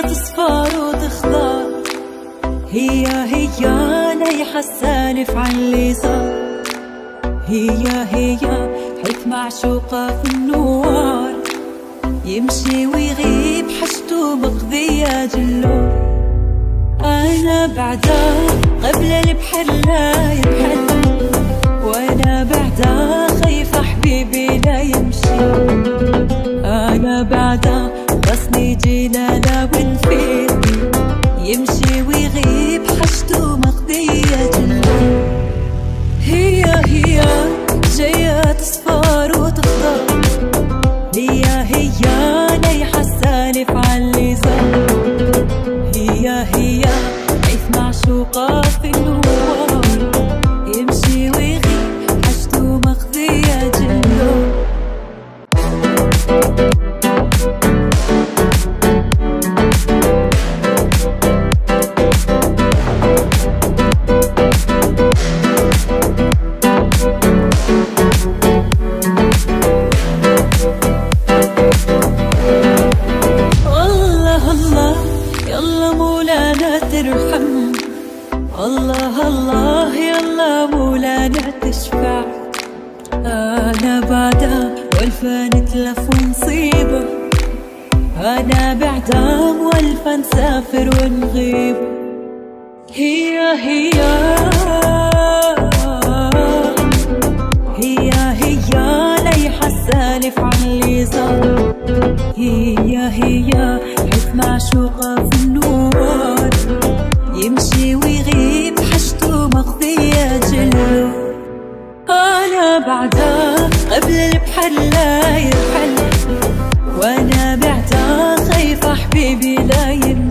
تصفر وتخضر. هي هي نايحة السالف عن اللي صار. هي هي حيث معشوقة في النوار. يمشي ويغيب حشته مقضية جلو أنا بعدا قبل البحر لا يبحر نايحة السالف عاللي صار هي هي حيث معشوقة في النوار تشفع أنا بعدا والفا نتلف ونصيبه أنا بعدا والفا نسافر ونغيب. هي هي. هي هي ليحة السالف عن اللي صار هي هي حيث معشوقة في النوار يمشي ويغيب بعدا قبل البحر لا يرحل. وأنا بعدا خايفة حبيبي لا يمشي